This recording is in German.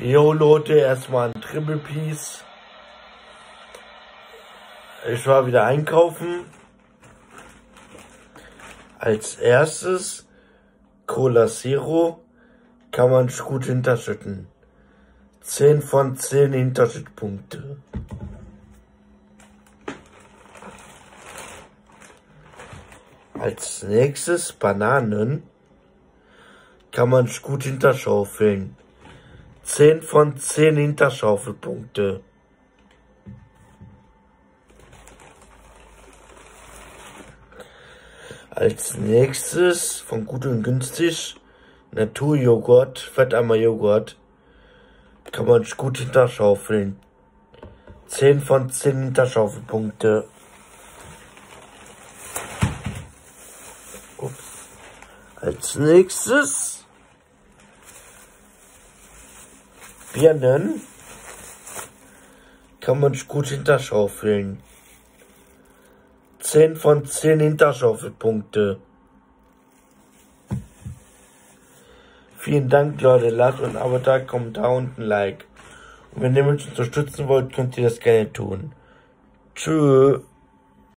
Jo Leute, erstmal ein Triple Piece. Ich war wieder einkaufen. Als erstes Cola Zero kann man gut hinterschütten. 10 von 10 Hinterschüttpunkte. Als nächstes Bananen kann man gut hinterschaufeln. 10 von 10 Hinterschaufelpunkte. Als nächstes von gut und günstig Naturjoghurt, fettarmer Joghurt, kann man gut hinterschaufeln. 10 von 10 Hinterschaufelpunkte. Ups. Als nächstes Birnen kann man gut hinterschaufeln. 10 von 10 Hinterschaufelpunkte. Vielen Dank, Leute. Lasst ein Abo da, Kommentar und ein Like. Und wenn ihr mich unterstützen wollt, könnt ihr das gerne tun. Tschüss.